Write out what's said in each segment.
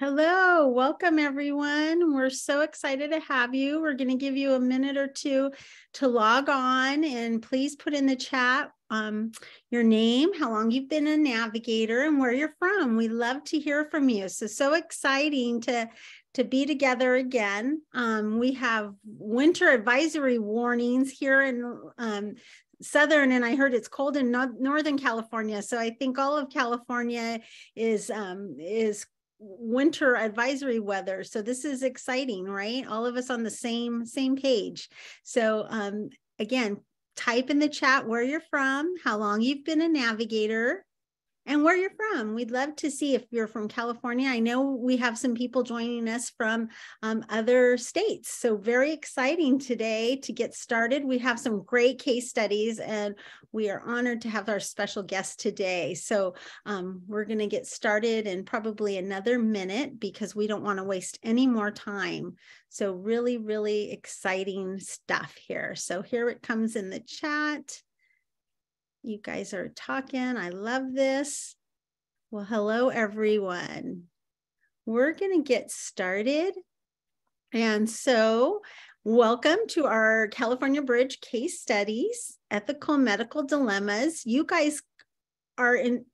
Hello, welcome everyone. We're so excited to have you. We're going to give you a minute or two to log on and please put in the chat um, your name, how long you've been a navigator, and where you're from. We love to hear from you. So, so exciting to to be together again. Um, we have winter advisory warnings here in um, southern and i heard it's cold in no- northern california so i think all of california is um, is winter advisory weather. So this is exciting right? All of us on the same same page. So um again type in the chat where you're from how long you've been a navigator and where you're from. We'd love to see if you're from California. I know we have some people joining us from um, other states. So, very exciting today to get started. We have some great case studies, and we are honored to have our special guest today. So, um, we're going to get started in probably another minute because we don't want to waste any more time. So, really, really exciting stuff here. So, here it comes in the chat. You guys are talking. I love this. Well, hello, everyone. We're going to get started. And so, welcome to our California Bridge case studies, ethical medical dilemmas. You guys are in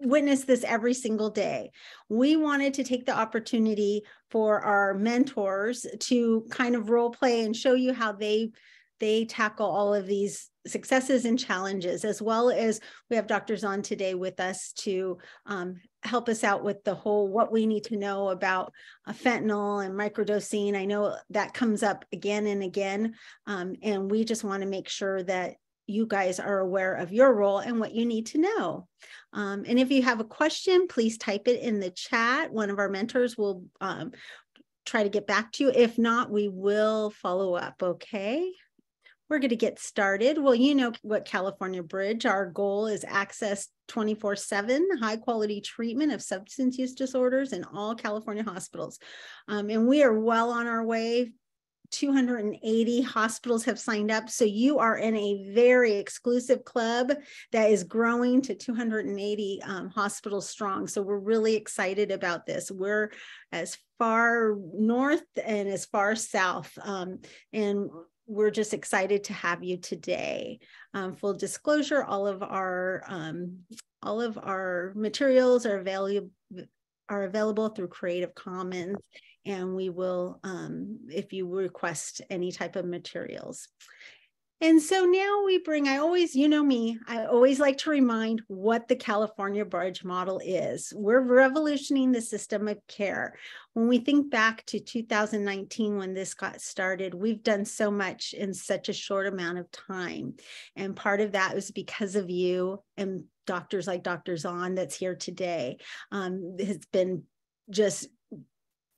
witness this every single day. We wanted to take the opportunity for our mentors to kind of role play and show you how they they tackle all of these successes and challenges, as well as we have doctors on today with us to um, help us out with the whole what we need to know about uh, fentanyl and microdosing. I know that comes up again and again, um, and we just want to make sure that you guys are aware of your role and what you need to know. Um, and if you have a question, please type it in the chat. One of our mentors will um, try to get back to you. If not, we will follow up, okay? We're going to get started. Well, you know what California Bridge, our goal is access 24 7, high quality treatment of substance use disorders in all California hospitals. Um, and we are well on our way. 280 hospitals have signed up. So you are in a very exclusive club that is growing to 280 um, hospitals strong. So we're really excited about this. We're as far north and as far south. Um, and we're just excited to have you today. Um, full disclosure, all of our um, all of our materials are available are available through Creative Commons, and we will, um, if you request any type of materials. And so now we bring, I always, you know me, I always like to remind what the California Bridge model is. We're revolutioning the system of care. When we think back to 2019, when this got started, we've done so much in such a short amount of time. And part of that was because of you and doctors like Dr. Zahn that's here today. Um, has been just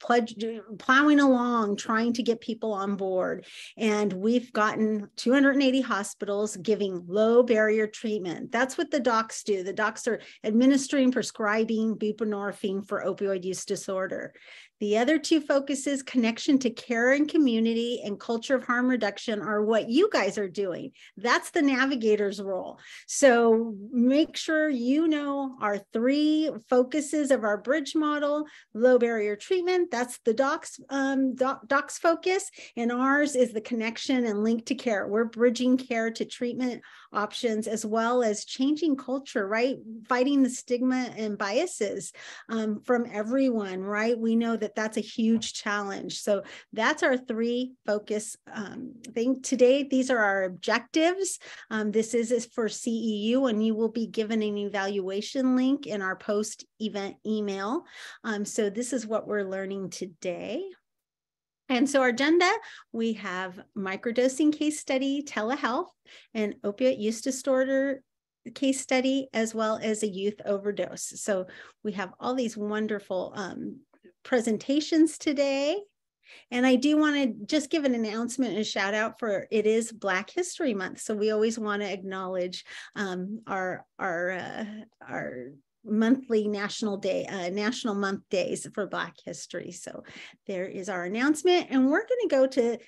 pledge, plowing along, trying to get people on board. And we've gotten 280 hospitals giving low barrier treatment. That's what the docs do. The docs are administering, prescribing buprenorphine for opioid use disorder. The other two focuses, connection to care and community and culture of harm reduction, are what you guys are doing. That's the navigator's role. So make sure you know our three focuses of our bridge model low barrier treatment, that's the docs, um, doc, docs focus, and ours is the connection and link to care. We're bridging care to treatment options as well as changing culture, right? Fighting the stigma and biases um, from everyone, right? We know that that's a huge challenge. So that's our three focus um, thing today. These are our objectives. Um, this is, is for CEU, and you will be given an evaluation link in our post event email. Um, so this is what we're learning today. And so our agenda, we have microdosing case study, telehealth, and opiate use disorder case study, as well as a youth overdose. So we have all these wonderful um, presentations today. And I do want to just give an announcement and shout out for it is Black History Month, so we always want to acknowledge um, our our uh, our monthly national day uh, national month days for black history so there is our announcement and we're going to go to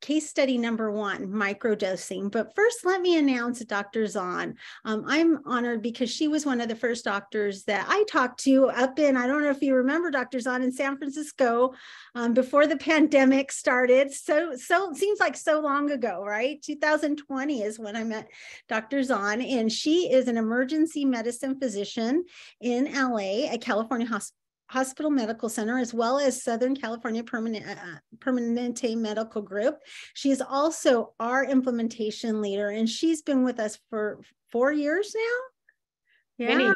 case study number one, microdosing. But first, let me announce Dr. Zahn. Um, I'm honored because she was one of the first doctors that I talked to up in, I don't know if you remember Dr. Zahn in San Francisco um, before the pandemic started. So, so seems like so long ago, right? 2020 is when I met Dr. Zahn, and she is an emergency medicine physician in LA at California Hospital Hospital Medical Center, as well as Southern California Permanent, uh, uh, Permanente Medical Group. She is also our implementation leader, and she's been with us for four years now. Yeah. Many.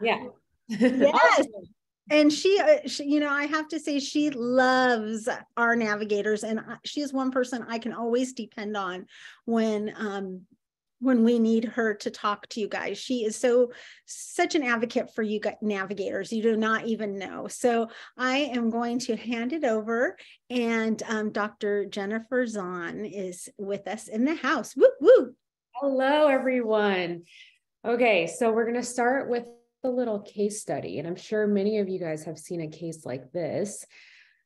Yeah. yes. and she, uh, she, you know, I have to say, she loves our navigators, and she is one person I can always depend on when um, when we need her to talk to you guys. She is so such an advocate for you navigators. You do not even know. So I am going to hand it over, and um, Dr. Jennifer Zahn is with us in the house. Woo woo. Hello, everyone. Okay, so we're going to start with a little case study, and I'm sure many of you guys have seen a case like this.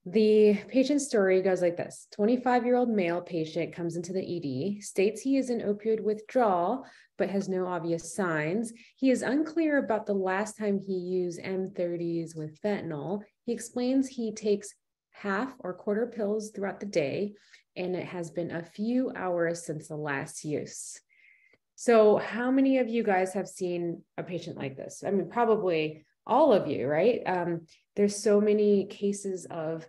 The patient story goes like this 25 year old male patient comes into the ED, states he is in opioid withdrawal, but has no obvious signs. He is unclear about the last time he used M30s with fentanyl. He explains he takes half or quarter pills throughout the day, and it has been a few hours since the last use. So, how many of you guys have seen a patient like this? I mean, probably all of you, right? Um, there's so many cases of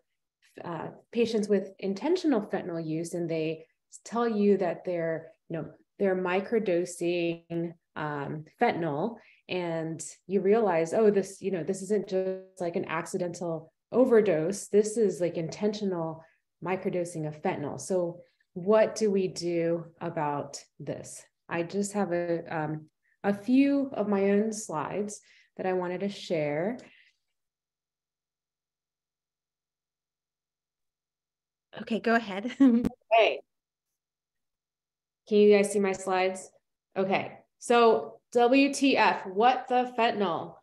uh, patients with intentional fentanyl use, and they tell you that they're, you know, they're microdosing um, fentanyl, and you realize, oh, this, you know, this isn't just like an accidental overdose. This is like intentional microdosing of fentanyl. So, what do we do about this? I just have a um, a few of my own slides that I wanted to share. Okay, go ahead. okay. Can you guys see my slides? Okay. So WTF, what the fentanyl?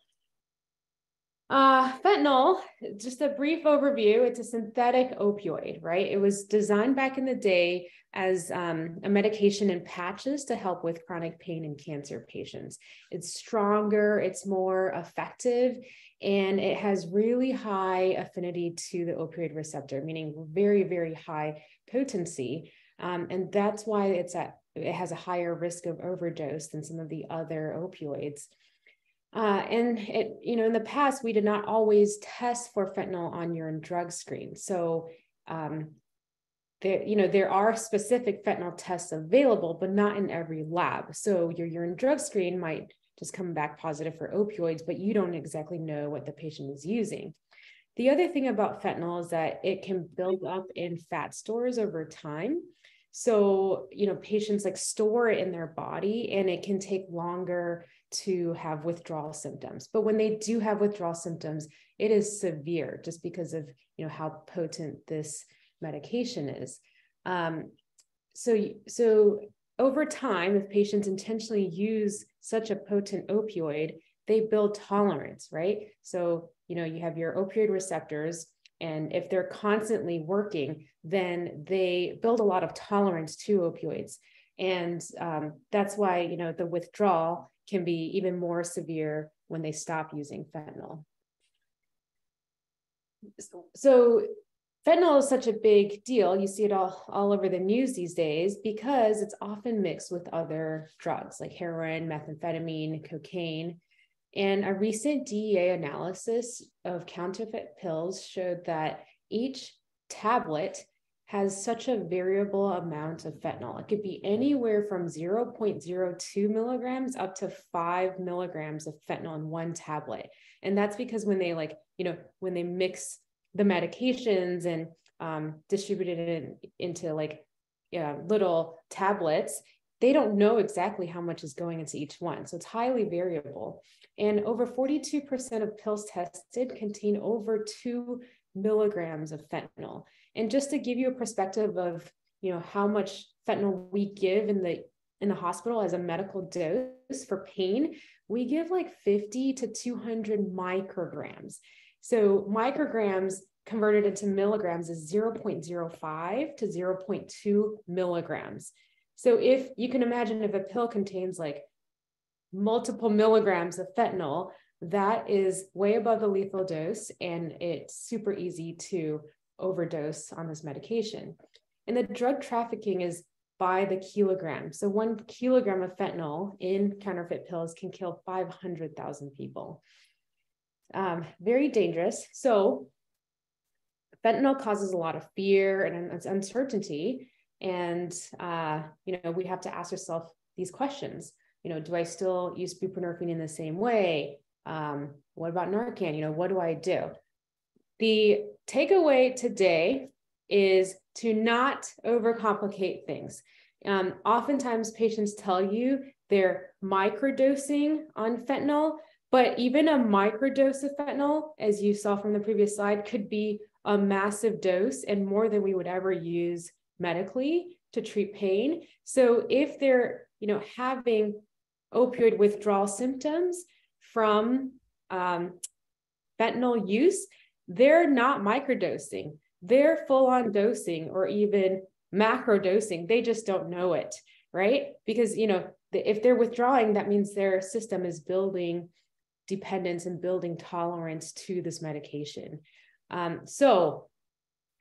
Uh, fentanyl, just a brief overview, it's a synthetic opioid, right? It was designed back in the day as um, a medication in patches to help with chronic pain in cancer patients. It's stronger, it's more effective, and it has really high affinity to the opioid receptor, meaning very, very high potency. Um, and that's why it's at it has a higher risk of overdose than some of the other opioids. Uh, and it, you know, in the past, we did not always test for fentanyl on urine drug screen. So, um, there, you know, there are specific fentanyl tests available, but not in every lab. So your urine drug screen might just come back positive for opioids, but you don't exactly know what the patient is using. The other thing about fentanyl is that it can build up in fat stores over time. So, you know, patients like store it in their body and it can take longer to have withdrawal symptoms. But when they do have withdrawal symptoms, it is severe just because of, you know, how potent this medication is. Um, so, so over time, if patients intentionally use such a potent opioid, they build tolerance, right? So, you know, you have your opioid receptors, and if they're constantly working, then they build a lot of tolerance to opioids. And um, that's why, you know, the withdrawal can be even more severe when they stop using fentanyl. So, fentanyl is such a big deal. You see it all, all over the news these days because it's often mixed with other drugs like heroin, methamphetamine, cocaine. And a recent DEA analysis of counterfeit pills showed that each tablet has such a variable amount of fentanyl. It could be anywhere from 0.02 milligrams up to five milligrams of fentanyl in one tablet. And that's because when they like, you know, when they mix the medications and um, distributed it into like little tablets, they don't know exactly how much is going into each one. So it's highly variable. And over 42% of pills tested contain over two milligrams of fentanyl. And just to give you a perspective of, you know, how much fentanyl we give in the in the hospital as a medical dose for pain, we give like 50 to 200 micrograms. So micrograms converted into milligrams is 0.05 to 0.2 milligrams. So if you can imagine if a pill contains like multiple milligrams of fentanyl, that is way above the lethal dose and it's super easy to overdose on this medication. And the drug trafficking is by the kilogram. So one kilogram of fentanyl in counterfeit pills can kill 500,000 people. Um, very dangerous. So fentanyl causes a lot of fear and uncertainty. And, uh, you know, we have to ask ourselves these questions. You know, do I still use buprenorphine in the same way? Um, what about Narcan? You know, what do I do? The takeaway today is to not overcomplicate things. Um, oftentimes, patients tell you they're microdosing on fentanyl, but even a microdose of fentanyl, as you saw from the previous slide, could be a massive dose and more than we would ever use medically to treat pain. So if they're, you know, having opioid withdrawal symptoms from um, fentanyl use, they're not microdosing. They're full on dosing or even macro dosing. They just don't know it, right? Because, you know, if they're withdrawing, that means their system is building dependence and building tolerance to this medication. Um, so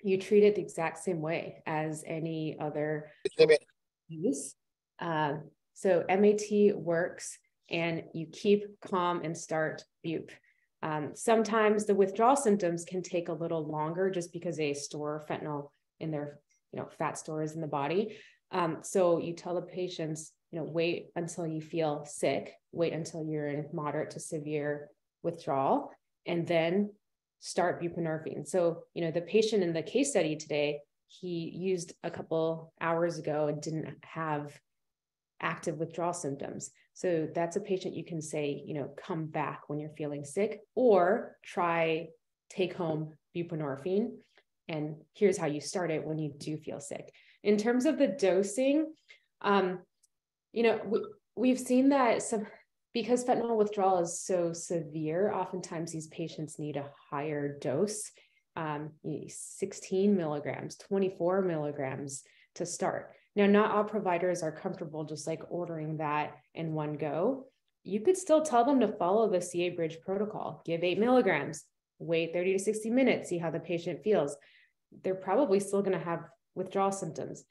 you treat it the exact same way as any other use. Uh, so MAT works and you keep calm and start bupe. Um, sometimes the withdrawal symptoms can take a little longer just because they store fentanyl in their you know fat stores in the body. Um, so you tell the patients, you know, wait until you feel sick, wait until you're in moderate to severe withdrawal, and then start buprenorphine. So, you know, the patient in the case study today, he used a couple hours ago and didn't have active withdrawal symptoms. So that's a patient you can say, you know, come back when you're feeling sick or try take home buprenorphine. And here's how you start it when you do feel sick. In terms of the dosing, um, you know, we, we've seen that some because fentanyl withdrawal is so severe, oftentimes these patients need a higher dose, um, 16 milligrams, 24 milligrams to start. Now, not all providers are comfortable just like ordering that in one go. You could still tell them to follow the CA Bridge protocol, give eight milligrams, wait 30 to 60 minutes, see how the patient feels. They're probably still going to have withdrawal symptoms.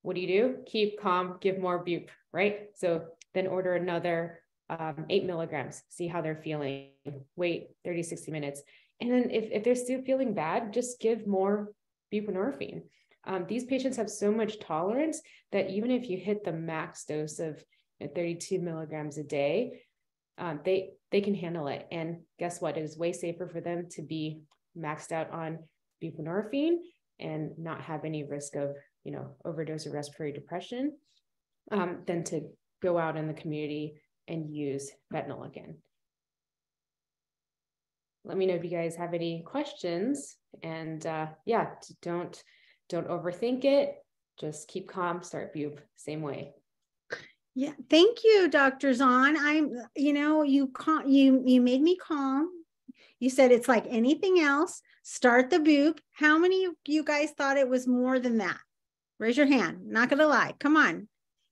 What do you do? Keep calm, give more bupe, right? So then order another um, eight milligrams, see how they're feeling, wait 30, 60 minutes. And then if, if they're still feeling bad, just give more buprenorphine. Um, these patients have so much tolerance that even if you hit the max dose of you know, 32 milligrams a day, um, they they can handle it. And guess what? It is way safer for them to be maxed out on buprenorphine and not have any risk of you know overdose or respiratory depression um, than to go out in the community and use fentanyl again. Let me know if you guys have any questions. And uh, yeah, don't don't overthink it. Just keep calm, start bupe, same way. Yeah, thank you, Dr. Zahn. I'm, you know, you cal- you you made me calm. You said it's like anything else. Start the bupe. How many of you guys thought it was more than that? Raise your hand. Not gonna lie. Come on.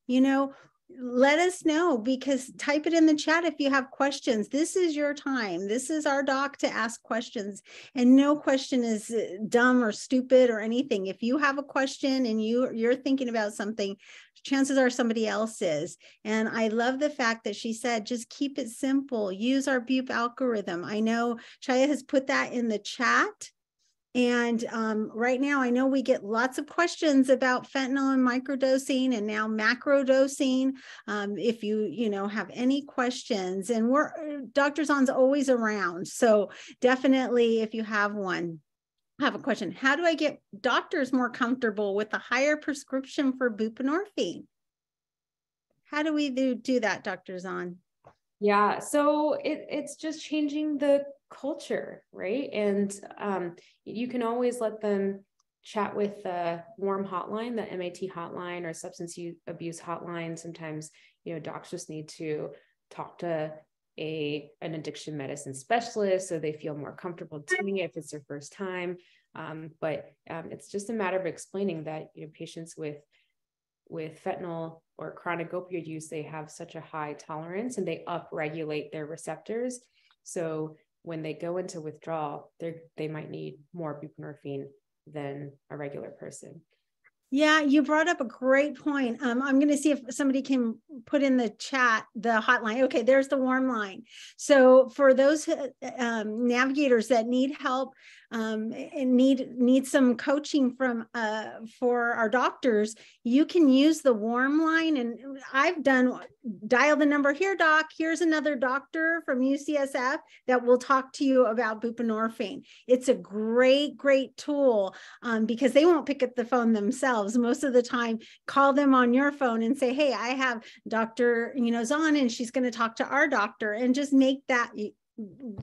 You know, let us know because type it in the chat if you have questions. This is your time. This is our doc to ask questions. And no question is uh, dumb or stupid or anything. If you have a question and you you're thinking about something, chances are somebody else is. And I love the fact that she said just keep it simple. Use our BUPE algorithm. I know Chaya has put that in the chat. And um, right now, I know we get lots of questions about fentanyl and microdosing and now macrodosing. Um, if you, you know, have any questions, and we're Dr. Zahn's always around, so definitely if you have one, have a question. How do I get doctors more comfortable with a higher prescription for buprenorphine? How do we do, do that, Dr. Zahn? Yeah, so it, it's just changing the culture, right? And um, you can always let them chat with the warm hotline, the MAT hotline or substance abuse hotline. Sometimes, you know, docs just need to talk to a an addiction medicine specialist so they feel more comfortable doing it if it's their first time. Um, but um, it's just a matter of explaining that you know patients with with fentanyl or chronic opioid use they have such a high tolerance and they upregulate their receptors. So when they go into withdrawal, they they might need more buprenorphine than a regular person. Yeah, you brought up a great point. Um, I'm going to see if somebody can put in the chat the hotline. Okay, there's the warm line. So for those uh, um, navigators that need help um, and need need some coaching from uh, for our doctors, you can use the warm line. And I've done dial the number here, doc. Here's another doctor from UCSF that will talk to you about buprenorphine. It's a great, great tool um, because they won't pick up the phone themselves. Most of the time, call them on your phone and say, "Hey, I have Doctor, you know, Zahn, and she's going to talk to our doctor," and just make that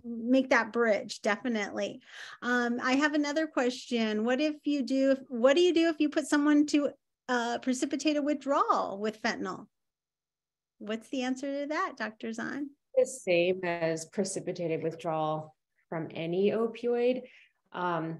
make that bridge definitely. Um, i have another question. What if you do what do you do if you put someone to uh, a withdrawal with fentanyl? What's the answer to that dr zahn? The same as precipitated withdrawal from any opioid. Um,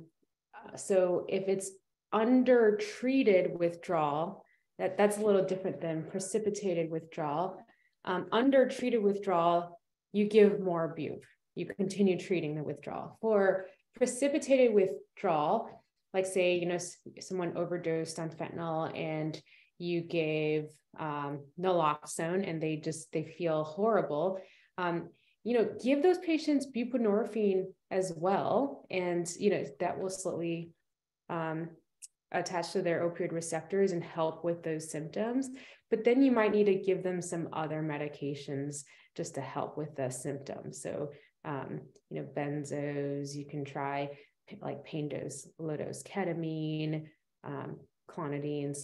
so if it's under treated withdrawal that that's a little different than precipitated withdrawal. Um, under treated withdrawal you give more bupe. You continue treating the withdrawal. For precipitated withdrawal, like say, you know, someone overdosed on fentanyl and you gave um, naloxone and they just, they feel horrible. Um, you know, give those patients buprenorphine as well. And, you know, that will slowly um, attach to their opioid receptors and help with those symptoms. But then you might need to give them some other medications just to help with the symptoms. So, um, you know, benzos, you can try like pain dose, low dose ketamine, um, clonidines,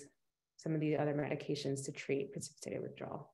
some of the other medications to treat precipitated withdrawal.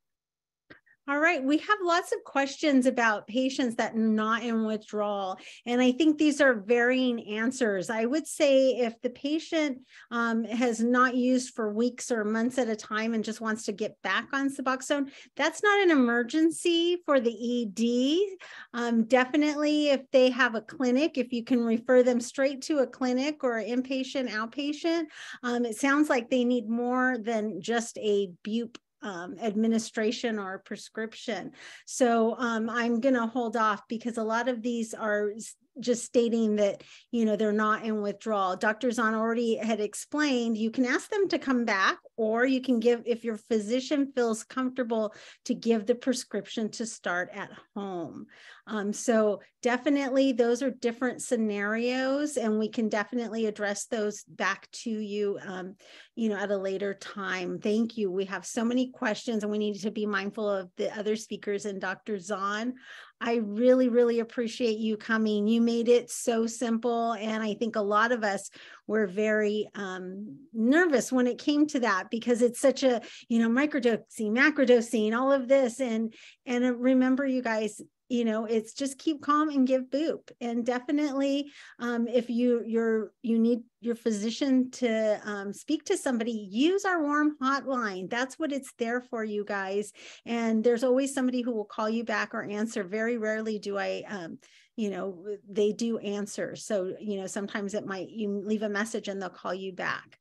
All right, we have lots of questions about patients that not in withdrawal, and I think these are varying answers. I would say if the patient um, has not used for weeks or months at a time and just wants to get back on Suboxone, that's not an emergency for the ED. Um, definitely, if they have a clinic, if you can refer them straight to a clinic or inpatient, outpatient, um, it sounds like they need more than just a bupe um, administration or prescription. So um, I'm going to hold off because a lot of these are just stating that you know they're not in withdrawal. Dr zahn already had explained you can ask them to come back or you can give if your physician feels comfortable to give the prescription to start at home. Um, so definitely those are different scenarios and we can definitely address those back to you um, you know at a later time. Thank you. We have so many questions and we need to be mindful of the other speakers and dr zahn I really, really appreciate you coming. You made it so simple. And I think a lot of us were very um, nervous when it came to that because it's such a, you know, microdosing, macrodosing, all of this. And, and remember you guys, you know it's just keep calm and give bupe and definitely um, if you you're you need your physician to um, speak to somebody use our warm hotline. That's what it's there for you guys. And there's always somebody who will call you back or answer. Very rarely do i um, you know they do answer. So you know sometimes it might you leave a message and they'll call you back.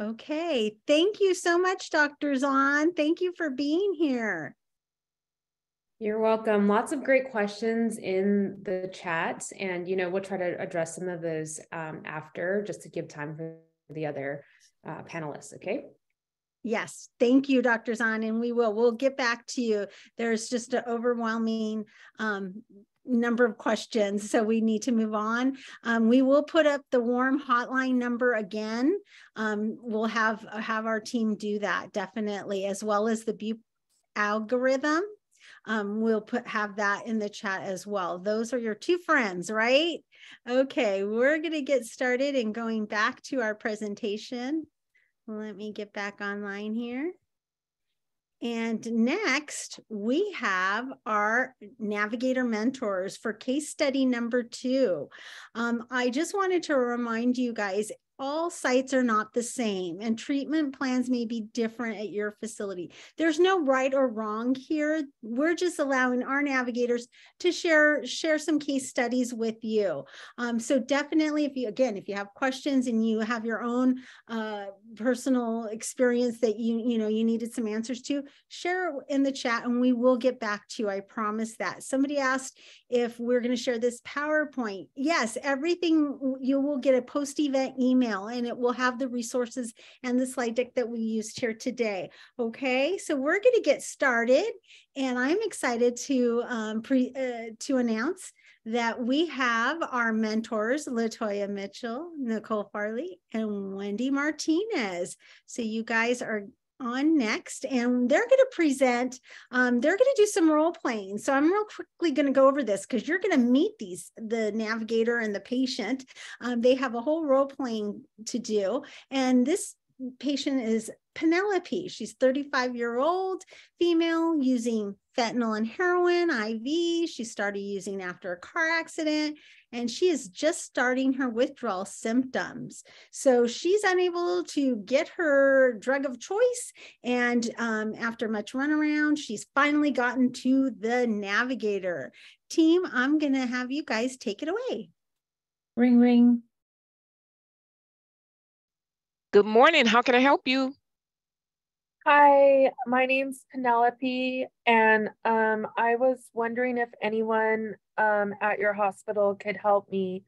Okay. Thank you so much dr zahn. Thank you for being here you're welcome. Lots of great questions in the chat. And, you know, we'll try to address some of those um, after just to give time for the other uh, panelists. Okay. Yes, thank you, Dr. Zahn, and we will. We'll get back to you. There's just an overwhelming um, number of questions, so we need to move on. Um, we will put up the warm hotline number again. Um, we'll have have our team do that definitely, as well as the BUPE algorithm um, we'll put have that in the chat as well. Those are your two friends, right? Okay, we're going to get started and going back to our presentation. Let me get back online here. And next, we have our navigator mentors for case study number two. Um, I just wanted to remind you guys all sites are not the same and treatment plans may be different at your facility. There's no right or wrong here. We're just allowing our navigators to share share some case studies with you. Um, so definitely if you again if you have questions and you have your own uh, personal experience that you you know you needed some answers to, share it in the chat and we will get back to you. I promise that. Somebody asked if we're going to share this PowerPoint. Yes, everything you will get a post event email email and it will have the resources and the slide deck that we used here today. Okay, so we're going to get started and I'm excited to um, pre, uh, to announce that we have our mentors, Latoya Mitchell, Nicole Farley, and Wendy Martinez. So you guys are on next and they're going to present um, they're going to do some role playing so i'm real quickly going to go over this because you're going to meet these the navigator and the patient um, they have a whole role playing to do and this patient is Penelope. She's 35 year old female using fentanyl and heroin IV. She started using after a car accident and she is just starting her withdrawal symptoms. So she's unable to get her drug of choice. And um, after much runaround, she's finally gotten to the navigator. Team, I'm going to have you guys take it away. Ring, ring. Good morning. How can I help you? Hi, my name's Penelope, and um, I was wondering if anyone um, at your hospital could help me.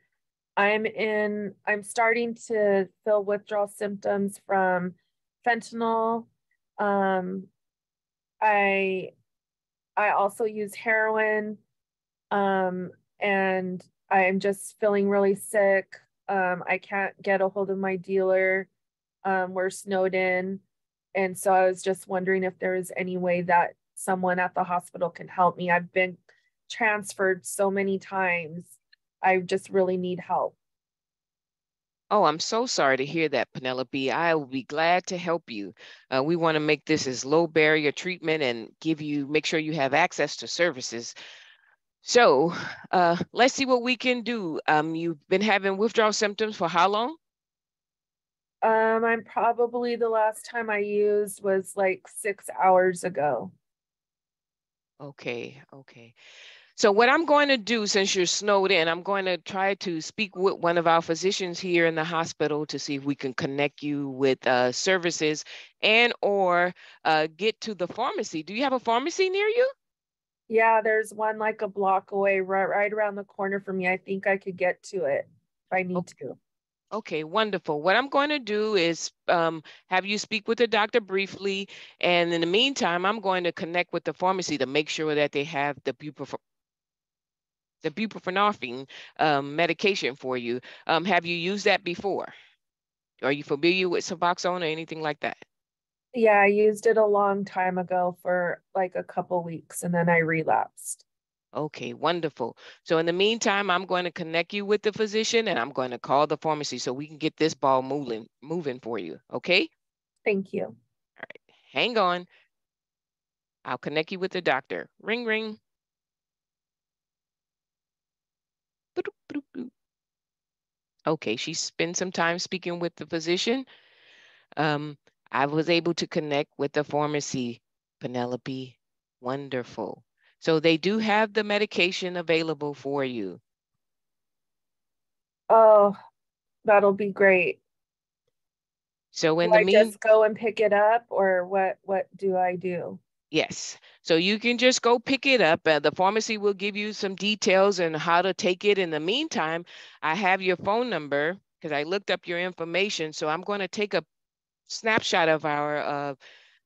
I'm in, I'm starting to feel withdrawal symptoms from fentanyl. Um, I, I also use heroin, um, and I'm just feeling really sick. Um, I can't get a hold of my dealer um, we're snowed in. And so I was just wondering if there is any way that someone at the hospital can help me. I've been transferred so many times. I just really need help. Oh, I'm so sorry to hear that, Penelope. I will be glad to help you. Uh, we want to make this as low barrier treatment and give you, make sure you have access to services. So uh, let's see what we can do. Um, you've been having withdrawal symptoms for how long? Um, I'm probably the last time I used was like six hours ago. Okay, okay. So what I'm going to do, since you're snowed in, I'm going to try to speak with one of our physicians here in the hospital to see if we can connect you with uh, services and or uh, get to the pharmacy. Do you have a pharmacy near you? Yeah, there's one like a block away, right, right around the corner from me. I think I could get to it if I need okay. to. Okay, wonderful. What I'm going to do is um, have you speak with the doctor briefly. And in the meantime, I'm going to connect with the pharmacy to make sure that they have the buprenorphine the buprenorphine um, medication for you. Um, have you used that before? Are you familiar with Suboxone or anything like that? Yeah, I used it a long time ago for like a couple weeks and then I relapsed. Okay, wonderful. So in the meantime, I'm going to connect you with the physician and I'm going to call the pharmacy so we can get this ball moving moving for you. Okay? Thank you. All right. Hang on. I'll connect you with the doctor. Ring ring. Okay, she spent some time speaking with the physician. Um, I was able to connect with the pharmacy, Penelope. Wonderful. So they do have the medication available for you. Oh, that'll be great. So in do the I mean, just go and pick it up, or what? What do I do? Yes. So you can just go pick it up. Uh, the pharmacy will give you some details and how to take it. In the meantime, I have your phone number because I looked up your information. So I'm going to take a snapshot of our uh,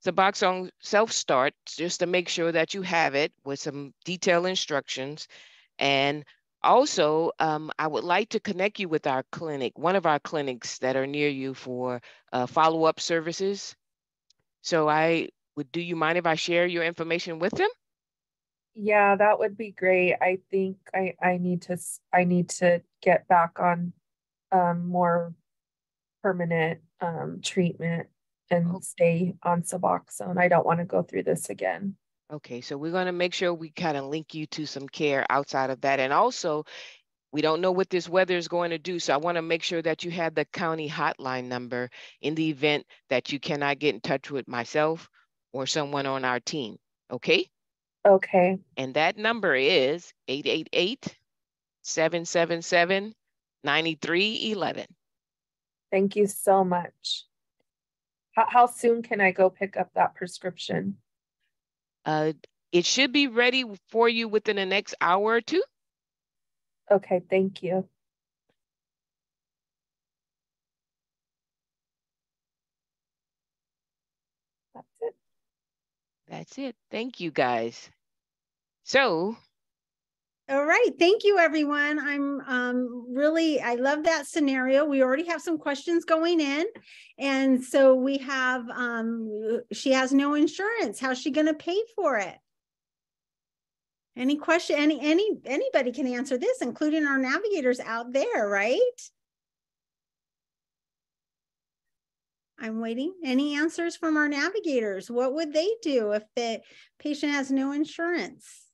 Suboxone self-start just to make sure that you have it with some detailed instructions. And also, um, I would like to connect you with our clinic, one of our clinics that are near you for uh, follow-up services. So I would, do you mind if I share your information with them? Yeah, that would be great. I think I, I need to, I need to get back on um, more permanent um, treatment and oh. stay on Suboxone. I don't want to go through this again. Okay, so we're going to make sure we kind of link you to some care outside of that. And also, we don't know what this weather is going to do. So I want to make sure that you have the county hotline number in the event that you cannot get in touch with myself or someone on our team. Okay? Okay. And that number is 888 777 9311. Thank you so much. How, how soon can I go pick up that prescription? Uh, it should be ready for you within the next hour or two. Okay, thank you. That's it. That's it. Thank you guys. So all right. Thank you, everyone. I'm um, really, I love that scenario. We already have some questions going in. And so we have, um, she has no insurance. How's she going to pay for it? Any question, any, any, anybody can answer this, including our navigators out there, right? I'm waiting. Any answers from our navigators? What would they do if the patient has no insurance?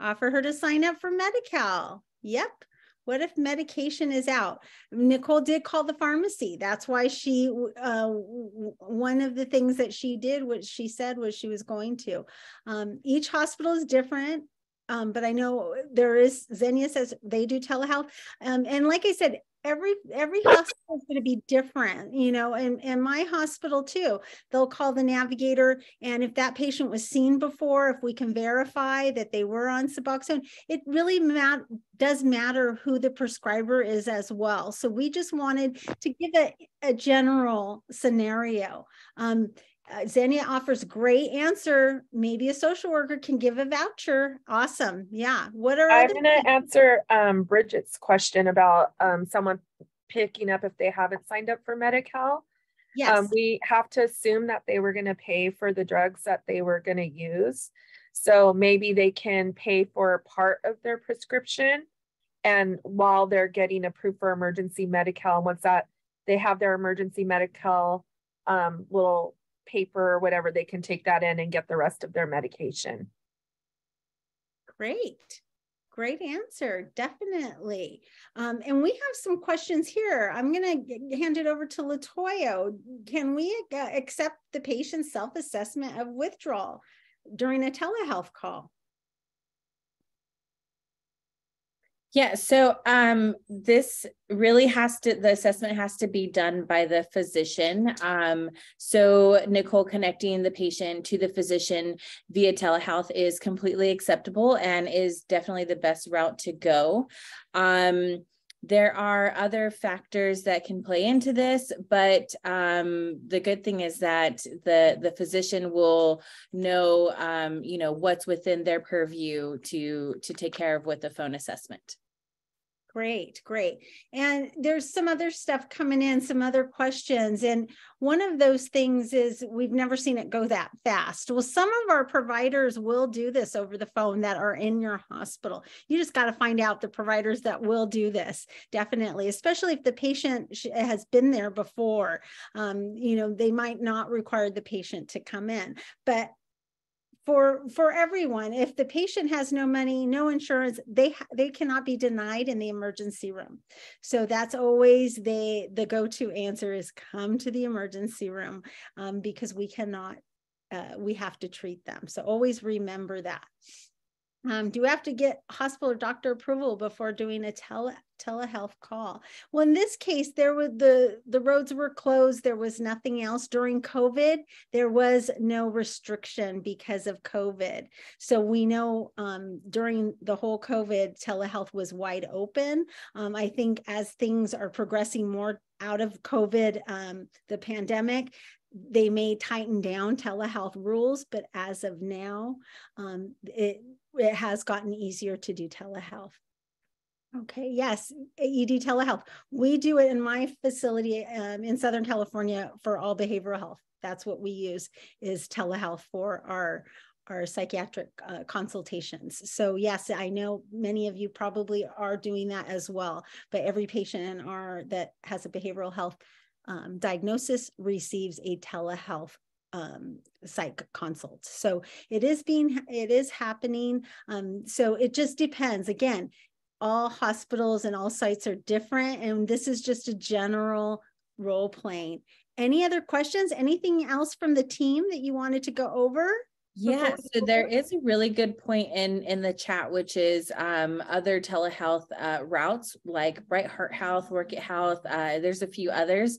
Offer her to sign up for Medi-Cal. Yep. What if medication is out? Nicole did call the pharmacy. That's why she, uh, one of the things that she did, what she said was she was going to. Um, each hospital is different. Um, but I know there is Xenia says they do telehealth. Um, and like I said, every every hospital is going to be different you know and and my hospital too. They'll call the navigator and if that patient was seen before if we can verify that they were on suboxone it really mat- does matter who the prescriber is as well. So we just wanted to give a, a general scenario. Um, uh, Xenia offers great answer. Maybe a social worker can give a voucher. Awesome. Yeah. What are I'm going to answer um, Bridget's question about um, someone picking up if they haven't signed up for Medi-Cal. Um, Yes. Um, we have to assume that they were going to pay for the drugs that they were going to use. So maybe they can pay for part of their prescription. And while they're getting approved for emergency Medi-Cal, once that they have their emergency Medi-Cal um, little paper or whatever, they can take that in and get the rest of their medication. Great. Great answer, definitely. Um, and we have some questions here. I'm going to hand it over to Latoya. Can we uh, accept the patient's self-assessment of withdrawal during a telehealth call? Yeah, so um, this really has to, the assessment has to be done by the physician. Um, so Nicole connecting the patient to the physician via telehealth is completely acceptable and is definitely the best route to go. Um, there are other factors that can play into this, but um, the good thing is that the the physician will know, um, you know, what's within their purview to to take care of with the phone assessment. Great, great. And there's some other stuff coming in, some other questions. And one of those things is we've never seen it go that fast. Well, some of our providers will do this over the phone that are in your hospital. You just got to find out the providers that will do this, definitely, especially if the patient has been there before. Um, you know, they might not require the patient to come in. But for for everyone. If the patient has no money no insurance they they cannot be denied in the emergency room. So that's always the the go-to answer is come to the emergency room um, because we cannot uh, we have to treat them. So always remember that um, do we have to get hospital or doctor approval before doing a tele telehealth call? Well, in this case, there were the the roads were closed. There was nothing else during COVID. There was no restriction because of COVID. So we know um, during the whole COVID, telehealth was wide open. Um, I think as things are progressing more out of COVID, um, the pandemic, they may tighten down telehealth rules, but as of now, um, it it has gotten easier to do telehealth. Okay, yes, ED telehealth. We do it in my facility um, in Southern California for all behavioral health. That's what we use is telehealth for our our psychiatric uh, consultations. So yes, I know many of you probably are doing that as well, but every patient in our that has a behavioral health um, diagnosis receives a telehealth um, psych consult. So it is being, it is happening. Um, so it just depends. Again, all hospitals and all sites are different. And this is just a general role playing. Any other questions? Anything else from the team that you wanted to go over? Yeah, so there is a really good point in in the chat, which is um, other telehealth uh, routes like Bright Heart Health, Workit Health. Uh, there's a few others.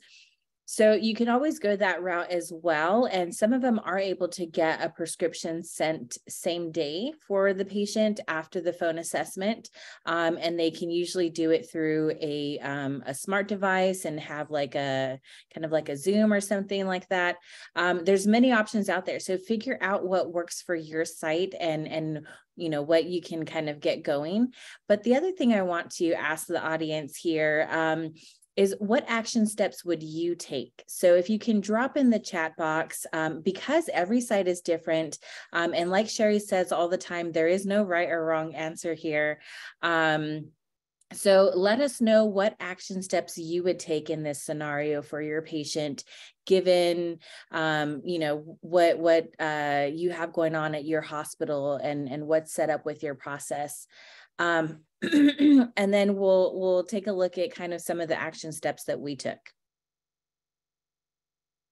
So you can always go that route as well. And some of them are able to get a prescription sent same day for the patient after the phone assessment. Um, and they can usually do it through a, um, a smart device and have like a kind of like a Zoom or something like that. Um, there's many options out there. So figure out what works for your site and, and you know what you can kind of get going but the other thing i want to ask the audience here um, is what action steps would you take? So if you can drop in the chat box, um, because every site is different, um, and like Sherry says all the time, there is no right or wrong answer here. Um, so let us know what action steps you would take in this scenario for your patient, given um, you know what what uh, you have going on at your hospital and and what's set up with your process. Um, and then we'll we'll take a look at kind of some of the action steps that we took.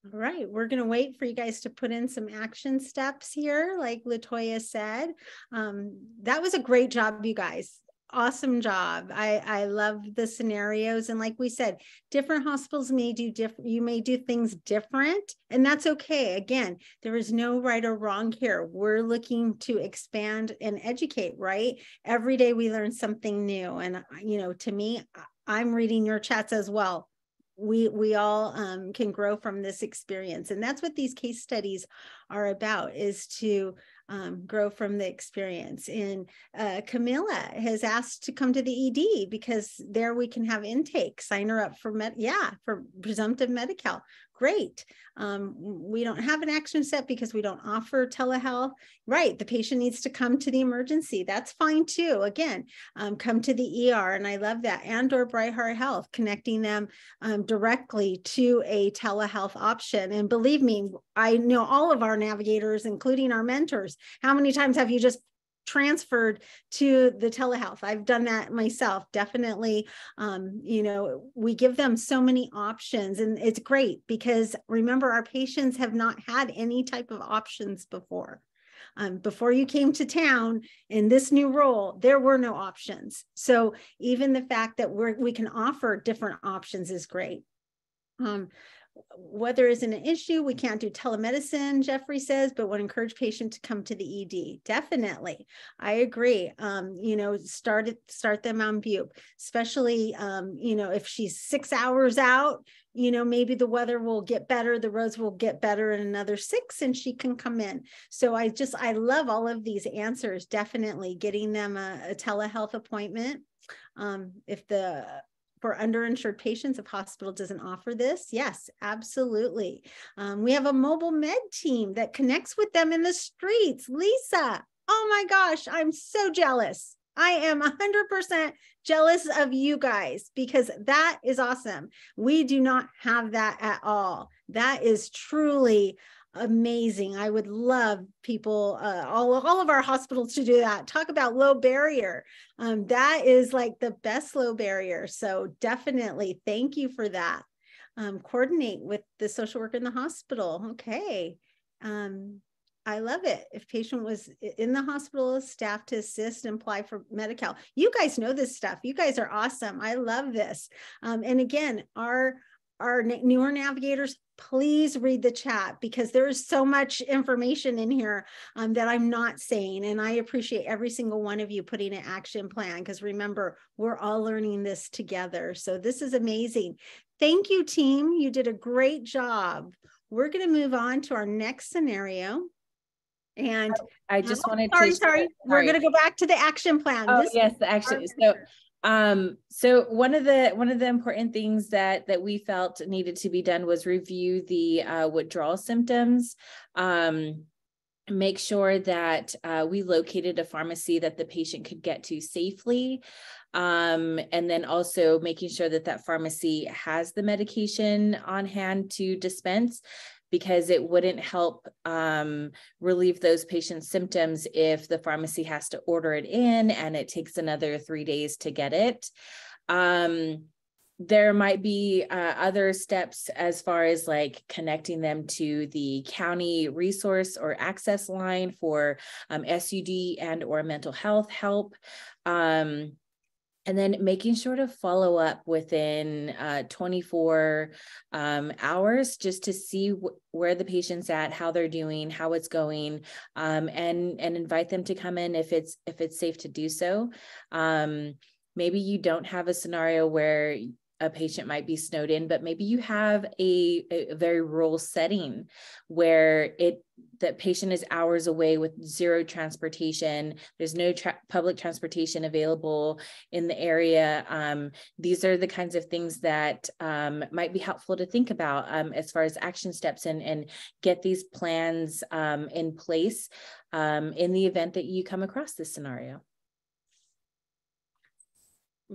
All right, we're going to wait for you guys to put in some action steps here, like Latoya said. Um, that was a great job, you guys awesome job. I I love the scenarios and like we said, different hospitals may do different you may do things different and that's okay. Again, there is no right or wrong here. We're looking to expand and educate, right? Every day we learn something new and you know, to me I'm reading your chats as well we we all um, can grow from this experience and that's what these case studies are about is to um, grow from the experience. And uh, Camilla has asked to come to the ED because there we can have intake, sign her up for med, yeah, for presumptive Medi-Cal great. Um, we don't have an action set because we don't offer telehealth. Right, the patient needs to come to the emergency. That's fine too. Again, um, come to the ER, and I love that. And or Bright Heart Health, connecting them um, directly to a telehealth option. And believe me, I know all of our navigators, including our mentors. How many times have you just transferred to the telehealth. I've done that myself. Definitely, um, you know, we give them so many options, and it's great because remember, our patients have not had any type of options before. Um, before you came to town in this new role, there were no options. So even the fact that we're, we can offer different options is great. Um, weather isn't an issue. We can't do telemedicine, Jeffrey says, but would encourage patient to come to the ED. Definitely. I agree. Um, you know, start it, start them on Bupe, especially, um, you know, if she's six hours out, you know, maybe the weather will get better, the roads will get better in another six and she can come in. So I just, I love all of these answers, definitely getting them a, a telehealth appointment. Um, if the for underinsured patients if hospital doesn't offer this? Yes, absolutely. Um, we have a mobile med team that connects with them in the streets. Lisa, oh my gosh, I'm so jealous. I am 100% jealous of you guys because that is awesome. We do not have that at all. That is truly amazing. I would love people, uh, all, all of our hospitals to do that. Talk about low barrier. Um, that is like the best low barrier. So definitely thank you for that. Um, coordinate with the social worker in the hospital. Okay. Um, I love it. If patient was in the hospital, staff to assist and apply for Medi-Cal. You guys know this stuff. You guys are awesome. I love this. Um, and again, our our newer navigators, please read the chat because there is so much information in here um, that I'm not saying. And I appreciate every single one of you putting an action plan because remember, we're all learning this together. So this is amazing. Thank you, team. You did a great job. We're going to move on to our next scenario. And I just oh, wanted sorry, to. Sorry, sorry. We're going to go back to the action plan. Oh, this yes, the action. So um, so one of the one of the important things that that we felt needed to be done was review the uh, withdrawal symptoms. Um, make sure that uh, we located a pharmacy that the patient could get to safely um, and then also making sure that that pharmacy has the medication on hand to dispense because it wouldn't help um, relieve those patients' symptoms if the pharmacy has to order it in and it takes another three days to get it. Um, there might be uh, other steps as far as like connecting them to the county resource or access line for um, SUD and or mental health help. Um, and then making sure to follow up within uh, 24 um, hours just to see where the patient's at how they're doing how it's going um, and and invite them to come in if it's if it's safe to do so. Um, maybe you don't have a scenario where a patient might be snowed in, but maybe you have a, a very rural setting where it that patient is hours away with zero transportation. There's no tra- public transportation available in the area. Um, these are the kinds of things that um, might be helpful to think about um, as far as action steps and, and get these plans um, in place um, in the event that you come across this scenario.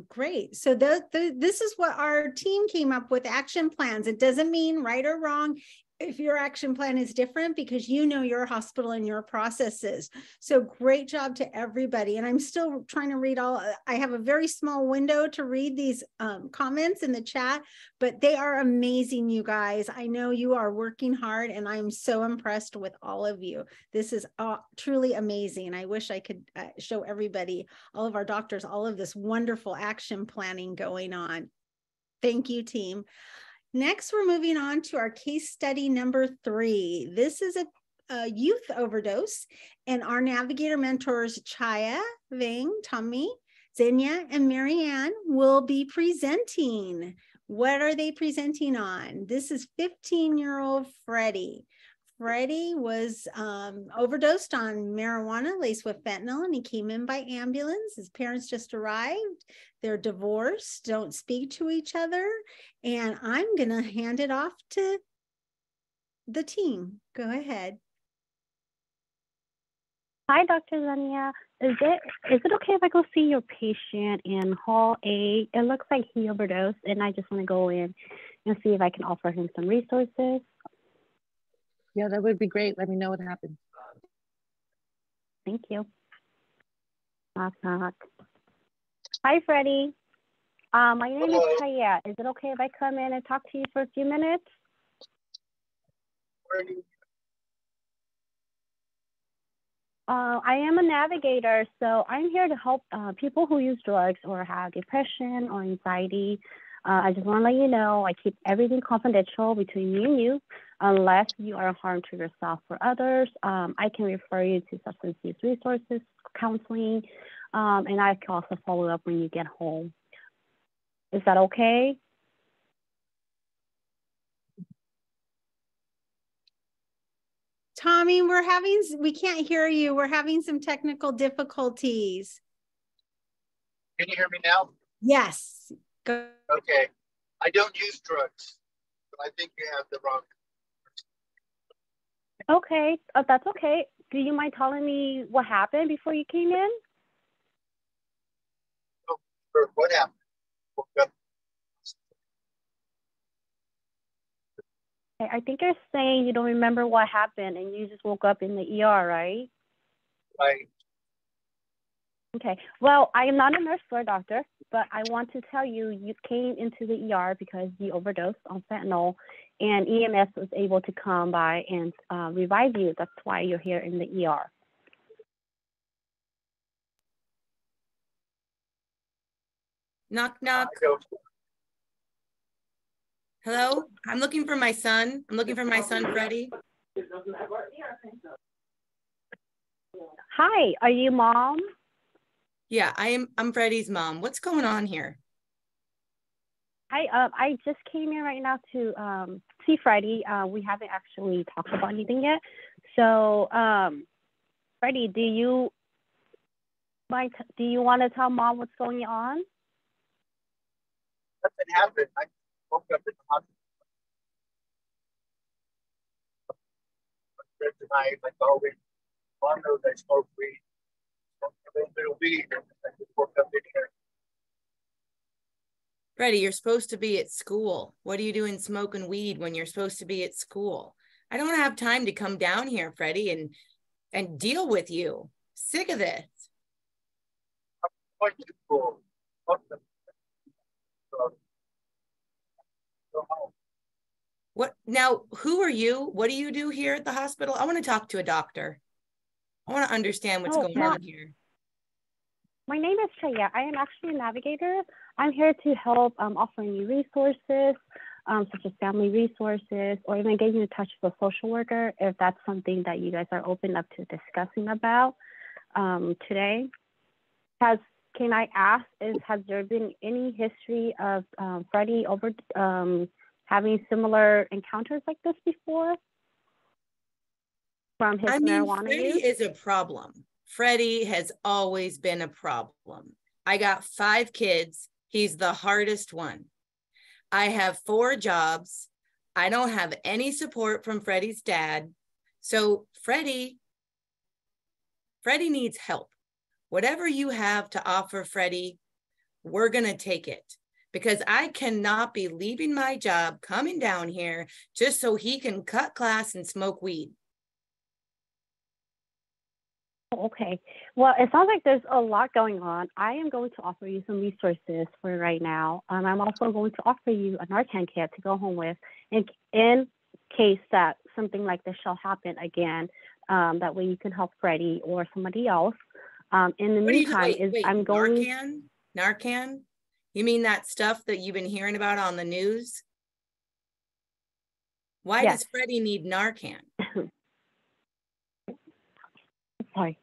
Great. So the, the, this is what our team came up with action plans. It doesn't mean right or wrong if your action plan is different because you know your hospital and your processes. So great job to everybody. And I'm still trying to read all, I have a very small window to read these um, comments in the chat, but they are amazing, you guys. I know you are working hard and I'm so impressed with all of you. This is uh, truly amazing. I wish I could uh, show everybody, all of our doctors, all of this wonderful action planning going on. Thank you, team. Next, we're moving on to our case study number three. This is a, a youth overdose, and our navigator mentors, Chaya, Vang, Tommy, Xenia, and Marianne will be presenting. What are they presenting on? This is 15 year old Freddie. Freddie was um, overdosed on marijuana laced with fentanyl and he came in by ambulance. His parents just arrived. They're divorced, don't speak to each other. And I'm going to hand it off to the team. Go ahead. Hi, Dr. Zania. Is it is it okay if I go see your patient in Hall A? It looks like he overdosed, and I just want to go in and see if I can offer him some resources. Yeah, that would be great. Let me know what happened. Thank you. Knock, knock. Hi, Freddie. Uh, my name Hello. is Chaya. Is it okay if I come in and talk to you for a few minutes? Uh, I am a navigator, so I'm here to help uh, people who use drugs or have depression or anxiety. Uh, I just want to let you know I keep everything confidential between me and you unless you are harm to yourself or others. Um, I can refer you to substance use resources, counseling, um, and I can also follow up when you get home. Is that okay? Tommy, we're having, we can't hear you. We're having some technical difficulties. Can you hear me now? Yes. Okay. I don't use drugs, I think you have the wrong Okay, uh, that's okay. Do you mind telling me what happened before you came in? Oh, what happened? I think you're saying you don't remember what happened and you just woke up in the ER, right? Right. Okay. Well, I am not a nurse or a doctor, but I want to tell you you came into the ER because you overdosed on fentanyl and EMS was able to come by and uh, revive you. That's why you're here in the ER. Knock, knock. Hello, I'm looking for my son. I'm looking for my son, Freddie. Hi, are you mom? Yeah, I am. I'm Freddie's mom. What's going on here? I uh, I just came in right now to um, see Freddie. Uh, we haven't actually talked about anything yet. So, um, Freddie, do you mind? Do you want to tell mom what's going on? Nothing happened. I woke up in the hospital. Tonight, like always, mom knows I smoke weed. Freddie, you're supposed to be at school. What are you doing smoking weed when you're supposed to be at school? I don't have time to come down here, Freddie, and and deal with you. Sick of this. What now? Who are you? What do you do here at the hospital? I want to talk to a doctor. I want to understand what's Oh, going yeah. on here. My name is Chaya. I am actually a navigator. I'm here to help um, offering you resources, um, such as family resources, or even getting you in touch with a social worker if that's something that you guys are open up to discussing about um, today. Has can I ask is has there been any history of um, Freddie over um, having similar encounters like this before from his I mean, marijuana Freddie use? is a problem. Freddie has always been a problem. I got five kids. He's the hardest one. I have four jobs. I don't have any support from Freddie's dad. So Freddie, Freddie needs help. Whatever you have to offer Freddie, we're going to take it because I cannot be leaving my job, coming down here just so he can cut class and smoke weed. Oh, Okay. Well, it sounds like there's a lot going on. I am going to offer you some resources for right now. Um, I'm also going to offer you a Narcan kit to go home with in, in case that something like this shall happen again. Um, that way you can help Freddie or somebody else. Um, in the What meantime, wait, is wait, I'm going. Narcan? Narcan? You mean that stuff that you've been hearing about on the news? Why Yes. does Freddie need Narcan? Sorry.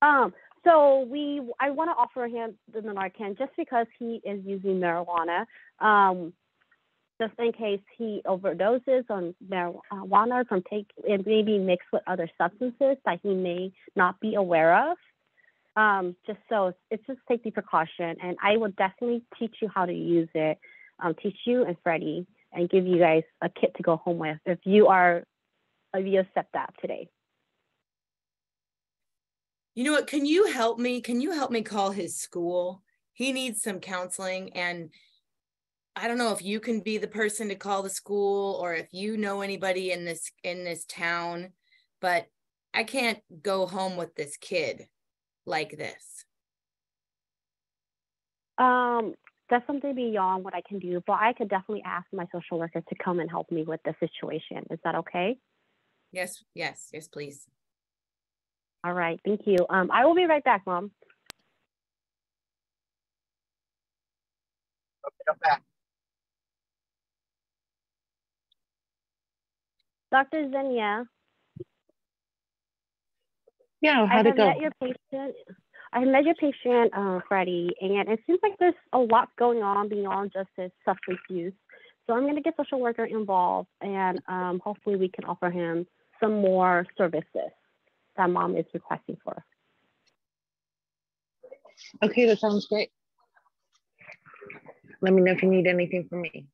Um, so we, I want to offer him the Narcan just because he is using marijuana. Um, just in case he overdoses on marijuana from take and maybe mixed with other substances that he may not be aware of. Um, just so it's, just safety precaution, and I will definitely teach you how to use it. Um, teach you and Freddie, and give you guys a kit to go home with if you are if you accept that today. You know what? Can you help me? Can you help me call his school? He needs some counseling and I don't know if you can be the person to call the school or if you know anybody in this in this town, but I can't go home with this kid like this. Um, that's something beyond what I can do, but I could definitely ask my social worker to come and help me with the situation. Is that okay? Yes, yes, yes, please. All right, thank you. Um, I will be right back, Mom. Okay, I'm back. Dr. Zenia, Yeah, how'd have it go? met your patient. I have met your patient, uh, Freddie, and it seems like there's a lot going on beyond just his substance use. So I'm going to get social worker involved, and um, hopefully we can offer him some more services that mom is requesting for. Okay, that sounds great. Let me know if you need anything from me.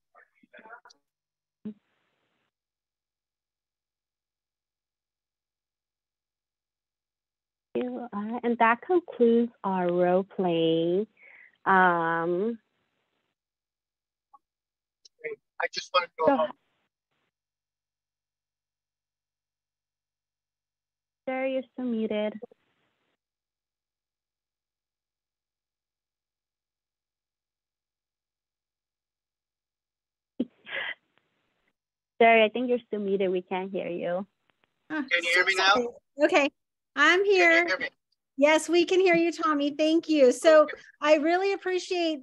you. Uh, and that concludes our role playing. Um, I just want to go so, home. Sarah, you're still muted. Sorry, I think you're still muted. We can't hear you. Can you hear me now? Okay, I'm Can you here. hear me? Yes, we can hear you, Tommy. Thank you. So I really appreciate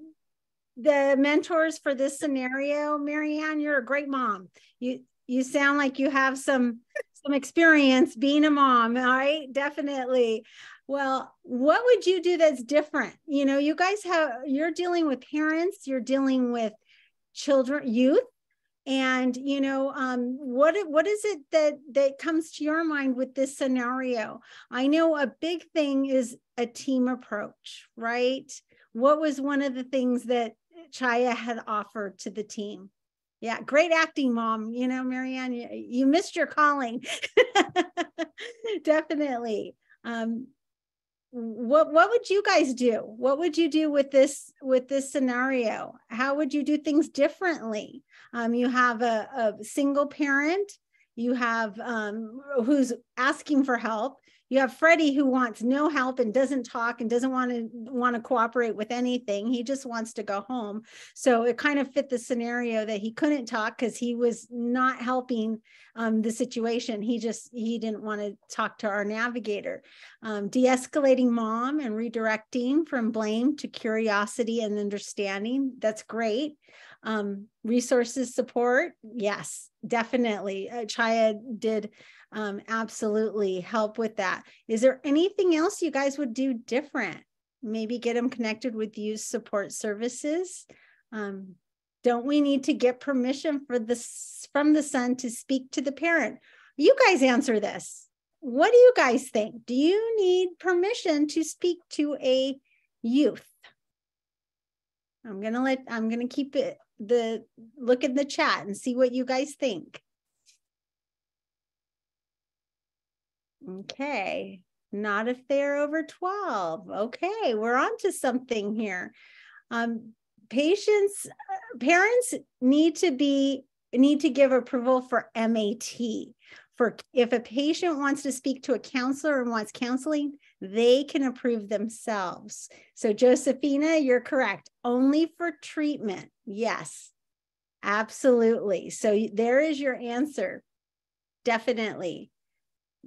the mentors for this scenario. Marianne, you're a great mom. You you sound like you have some some experience being a mom. Right, definitely. Well, what would you do that's different? You know, you guys have you're dealing with parents, you're dealing with children, youth, and you know um, what what is it that that comes to your mind with this scenario i know a big thing is a team approach right what was one of the things that chaya had offered to the team yeah great acting mom you know marianne you, you missed your calling. Definitely. Um, what what would you guys do? What would you do with this with this scenario? How would you do things differently? Um, you have a, a single parent you have um, who's asking for help you have Freddie who wants no help and doesn't talk and doesn't want to want to cooperate with anything. He just wants to go home. So it kind of fit the scenario that he couldn't talk because he was not helping um, the situation. He just he didn't want to talk to our navigator. Um, de-escalating mom and redirecting from blame to curiosity and understanding. That's great. Um, resources support, yes, definitely. Uh, Chaya did um, absolutely help with that. Is there anything else you guys would do different? Maybe get them connected with youth support services. Um, don't we need to get permission for this from the son to speak to the parent? You guys answer this. What do you guys think? Do you need permission to speak to a youth? I'm gonna let I'm gonna keep it the look in the chat and see what you guys think. Okay, not if they're over 12. Okay, we're on to something here. Um, patients, parents need to be need to give approval for MAT. For if a patient wants to speak to a counselor and wants counseling, they can approve themselves. So Josephina, you're correct. Only for treatment. Yes, absolutely. So there is your answer. Definitely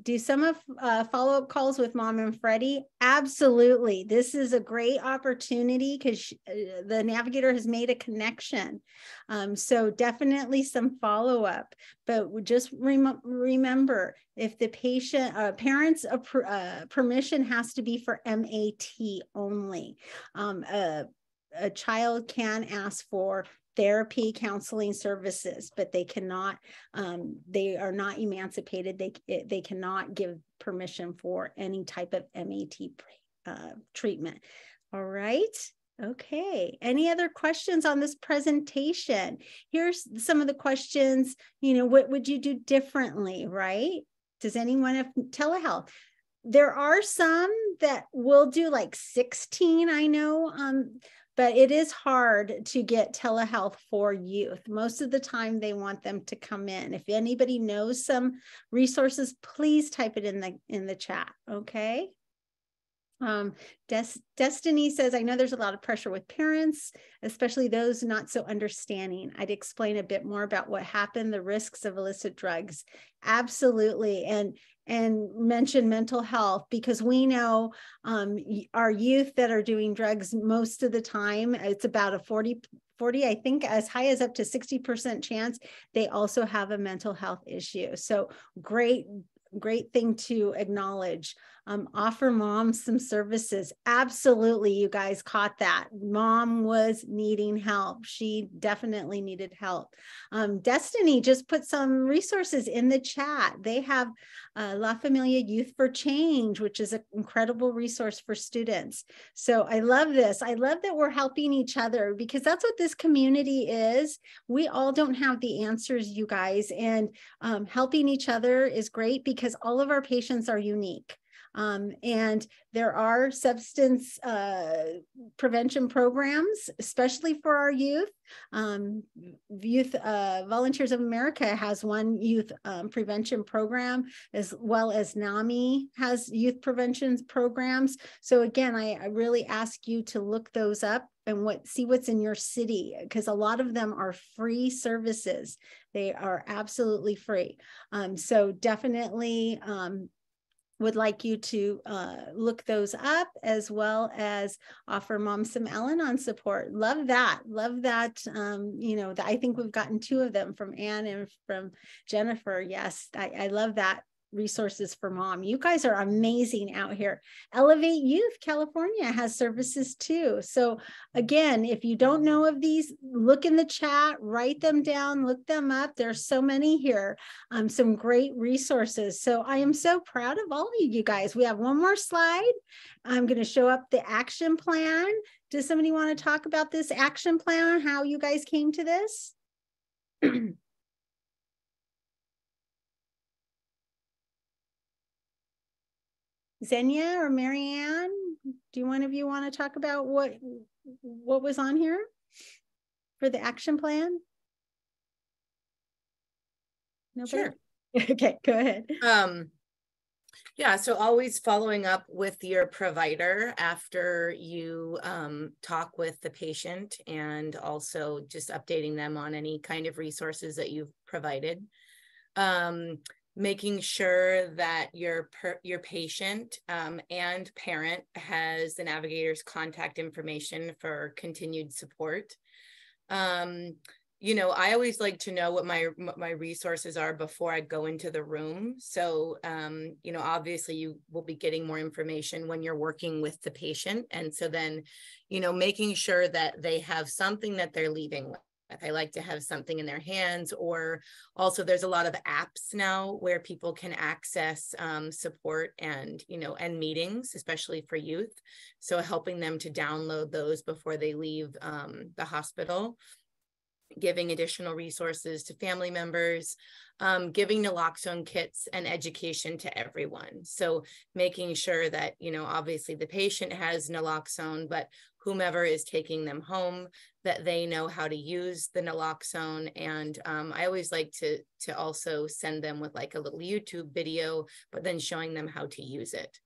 do some of uh, follow-up calls with mom and freddie? Absolutely. This is a great opportunity because uh, the navigator has made a connection. Um, so definitely some follow-up but just rem- remember if the patient uh, parents uh, permission has to be for mat only. Um, a, a child can ask for therapy counseling services but they cannot um, they are not emancipated. They they cannot give permission for any type of mat uh, treatment. All right. Okay. Any other questions on this presentation? Here's some of the questions you know what would you do differently right? Does anyone have telehealth? There are some that will do like 16 i know um but it is hard to get telehealth for youth. Most of the time they want them to come in. If anybody knows some resources, please type it in the in the chat, okay? Um, Des- Destiny says, I know there's a lot of pressure with parents, especially those not so understanding. I'd explain a bit more about what happened, the risks of illicit drugs. Absolutely. And and mention mental health because we know um, our youth that are doing drugs most of the time, it's about a 40 40, I think as high as up to 60% chance they also have a mental health issue. So great, great thing to acknowledge. Um, offer mom some services. Absolutely, you guys caught that. Mom was needing help. She definitely needed help. Um, Destiny just put some resources in the chat. They have uh, La Familia Youth for Change, which is an incredible resource for students. So I love this. I love that we're helping each other because that's what this community is. We all don't have the answers, you guys, and um, helping each other is great because all of our patients are unique. Um, and there are substance uh, prevention programs, especially for our youth. Um, youth uh, Volunteers of America has one youth um, prevention program, as well as NAMI has youth prevention programs. So again, I, I really ask you to look those up and what see what's in your city because a lot of them are free services they are absolutely free um, so definitely um, would like you to uh, look those up as well as offer mom some Al-Anon support. Love that. Love that. Um, you know, I think we've gotten two of them from Anne and from Jennifer. Yes, I, I love that resources for mom. You guys are amazing out here. Elevate Youth California has services too. So again, if you don't know of these, look in the chat, write them down, look them up. There's so many here, um, some great resources. So I am so proud of all of you guys. We have one more slide. I'm going to show up the action plan. Does somebody want to talk about this action plan, how you guys came to this? Xenia or Marianne, do one of you want to talk about what what was on here for the action plan? Nobody? Sure. Okay, go ahead. Um, yeah, so always following up with your provider after you um, talk with the patient and also just updating them on any kind of resources that you've provided. Um, making sure that your per, your patient um, and parent has the navigator's contact information for continued support. Um, you know, I always like to know what my my resources are before I go into the room. So, um, you know, obviously you will be getting more information when you're working with the patient, and so then, you know, making sure that they have something that they're leaving with. I like to have something in their hands, or also there's a lot of apps now where people can access um, support and you know and meetings, especially for youth. So helping them to download those before they leave um, the hospital giving additional resources to family members, um, giving naloxone kits and education to everyone. So making sure that, you know, obviously the patient has naloxone, but whomever is taking them home, that they know how to use the naloxone. And um, I always like to, to also send them with like a little YouTube video, but then showing them how to use it.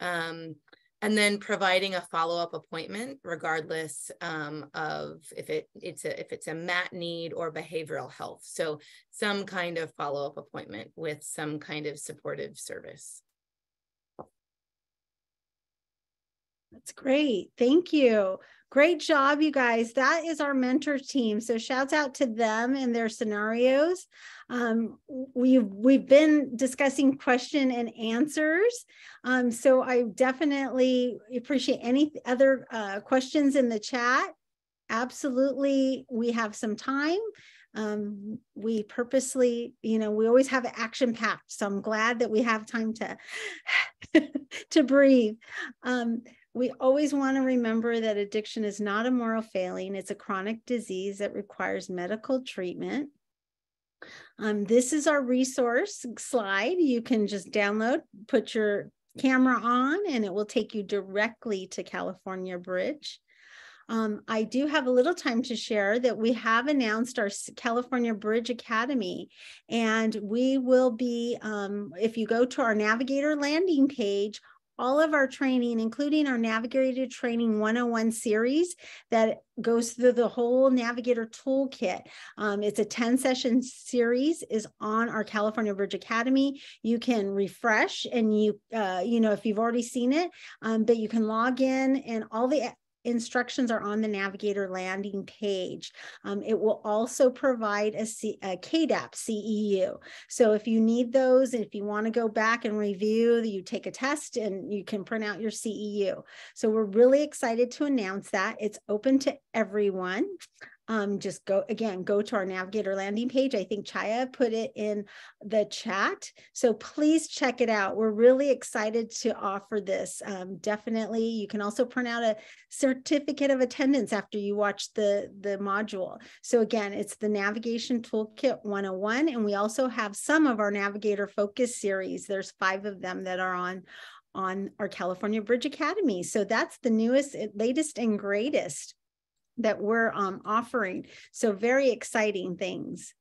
Um, and then providing a follow-up appointment regardless um, of if it it's a if it's a mat need or behavioral health so some kind of follow-up appointment with some kind of supportive service that's great thank you great job you guys that is our mentor team so shouts out to them and their scenarios um, we've we've been discussing question and answers. Um, so I definitely appreciate any other uh, questions in the chat. Absolutely, we have some time. Um, we purposely, you know, we always have action packed. So I'm glad that we have time to to breathe. Um, we always want to remember that addiction is not a moral failing. It's a chronic disease that requires medical treatment. Um, this is our resource slide. You can just download, put your camera on, and it will take you directly to California Bridge. Um, I do have a little time to share that we have announced our California Bridge Academy, and we will be, um, if you go to our Navigator landing page, all of our training, including our Navigator Training 101 series that goes through the whole Navigator toolkit. Um, it's a 10 session series is on our California Bridge Academy. You can refresh and you, uh, you know, if you've already seen it, um, but you can log in and all the instructions are on the Navigator landing page. Um, it will also provide a, C, a CADAP CEU. So if you need those, and if you want to go back and review, you take a test and you can print out your CEU. So we're really excited to announce that. It's open to everyone um, just go again, go to our navigator landing page. I think Chaya put it in the chat. So please check it out. We're really excited to offer this. Um, definitely. You can also print out a certificate of attendance after you watch the, the module. So again, it's the Navigation Toolkit 101. And we also have some of our Navigator Focus series. There's five of them that are on on our California Bridge Academy. So that's the newest, latest, and greatest that we're um, offering. So very exciting things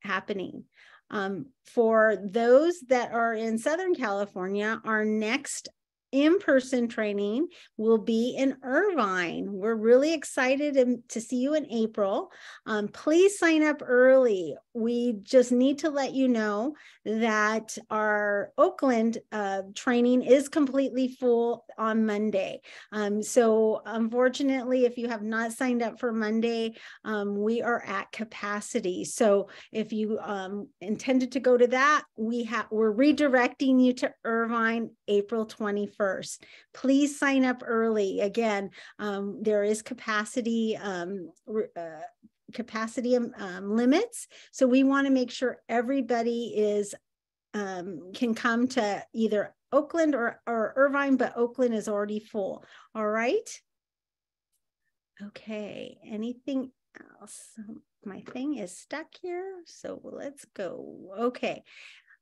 happening. Um, for those that are in Southern California, our next in-person training will be in Irvine. We're really excited to see you in April. Um, please sign up early. We just need to let you know that our Oakland uh, training is completely full on Monday. Um, so unfortunately, if you have not signed up for Monday, um, we are at capacity. So if you um, intended to go to that, we have we're redirecting you to Irvine April 21st. Please sign up early. Again, um, there is capacity um, uh, capacity um, um, limits. So we want to make sure everybody is um, can come to either Oakland or, or Irvine, but Oakland is already full. All right. Okay. Anything else? My thing is stuck here. So let's go. Okay.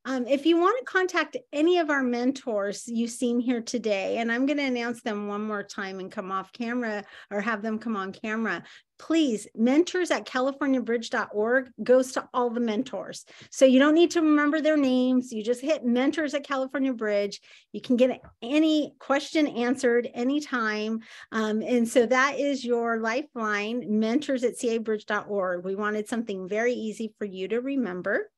Um, if you want to contact any of our mentors you've seen here today, and I'm going to announce them one more time and come off camera or have them come on camera, please, mentors at californiabridge.org goes to all the mentors. So you don't need to remember their names. You just hit mentors at California Bridge. You can get any question answered anytime. Um, and so that is your lifeline, mentors at cabridge.org. We wanted something very easy for you to remember.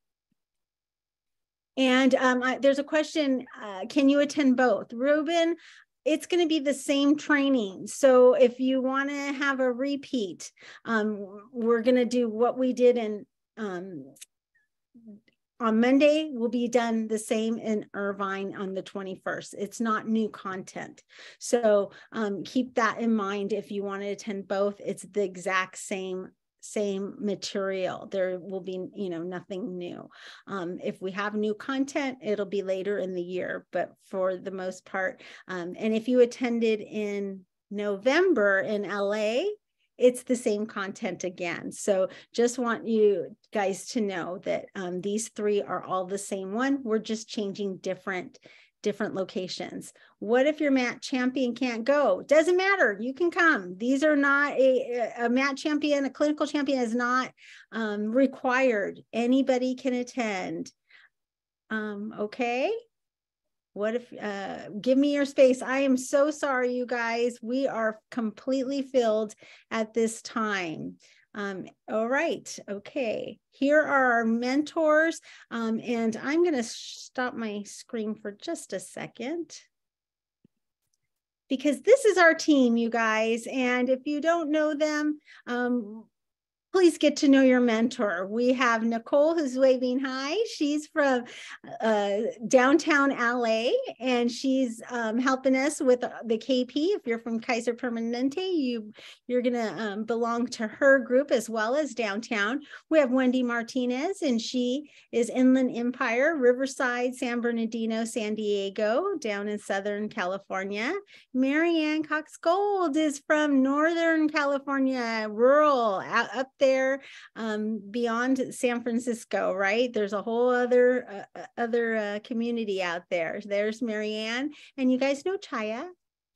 And um, I, there's a question, uh, can you attend both? Ruben, it's going to be the same training. So if you want to have a repeat, um, we're going to do what we did in um, on Monday will be done the same in Irvine on the 21st. It's not new content. So um, keep that in mind if you want to attend both. It's the exact same same material. There will be, you know, nothing new. Um, if we have new content, it'll be later in the year, but for the most part, um, and if you attended in November in LA, it's the same content again. So just want you guys to know that um, these three are all the same one. We're just changing different different locations. What if your mat champion can't go? Doesn't matter. You can come. These are not a, a mat champion, a clinical champion is not um, required. Anybody can attend. Um, okay. What if, uh, give me your space. I am so sorry, you guys. We are completely filled at this time. Um, all right, okay. Here are our mentors. Um, and I'm going to stop my screen for just a second because this is our team, you guys. And if you don't know them, um, please get to know your mentor. We have Nicole who's waving hi. She's from uh, downtown LA and she's um, helping us with the KP. If you're from Kaiser Permanente, you, you're going to um, belong to her group as well as downtown. We have Wendy Martinez and she is Inland Empire, Riverside, San Bernardino, San Diego, down in Southern California. Marianne Cox Gold is from Northern California, rural, up there there um, beyond San Francisco, right? There's a whole other uh, uh, other uh, community out there. There's Marianne, and you guys know Chaya.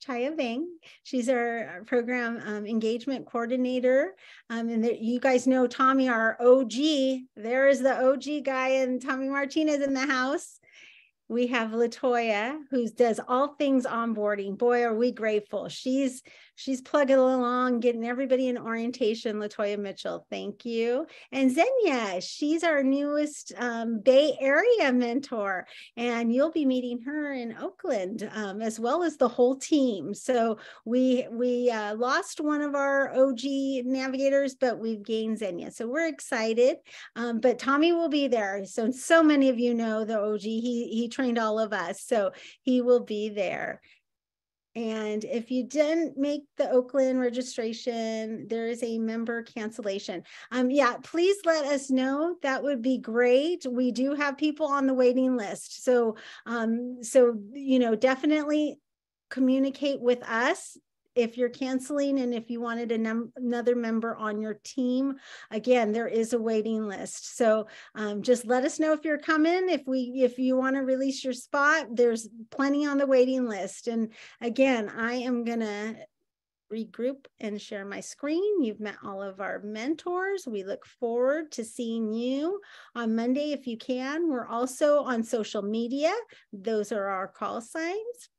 Chaya Vang. She's our program um, engagement coordinator. Um, and there, you guys know Tommy, our OG. There is the OG guy, and Tommy Martinez in the house we have Latoya who does all things onboarding. Boy, are we grateful. She's she's plugging along, getting everybody in orientation. Latoya Mitchell, thank you. And Zenya, she's our newest um, Bay Area mentor, and you'll be meeting her in Oakland um, as well as the whole team. So we we uh, lost one of our OG navigators, but we've gained Zenya, so we're excited. Um, but Tommy will be there. So so many of you know the OG. He he trained all of us. So he will be there. And if you didn't make the Oakland registration, there is a member cancellation. Um, yeah, please let us know. That would be great. We do have people on the waiting list. So, um, so you know, definitely communicate with us if you're canceling and if you wanted another member on your team, again, there is a waiting list. So um, just let us know if you're coming. If we, if you want to release your spot, there's plenty on the waiting list. And again, I am gonna regroup and share my screen. You've met all of our mentors. We look forward to seeing you on Monday if you can. We're also on social media. Those are our call signs.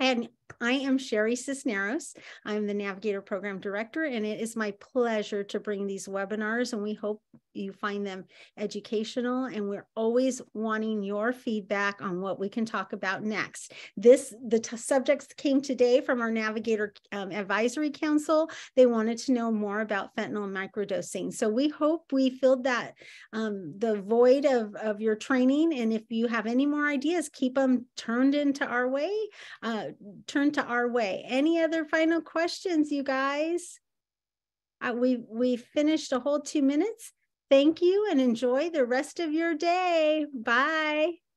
And I am Sherry Cisneros. I'm the Navigator Program Director, and it is my pleasure to bring these webinars. And we hope you find them educational. And we're always wanting your feedback on what we can talk about next. This the subjects came today from our Navigator um, Advisory Council. They wanted to know more about fentanyl microdosing. So we hope we filled that um, the void of of your training. And if you have any more ideas, keep them turned into our way. Uh, turn to our way. Any other final questions, you guys? Uh, we we finished a whole two minutes. Thank you and enjoy the rest of your day. Bye.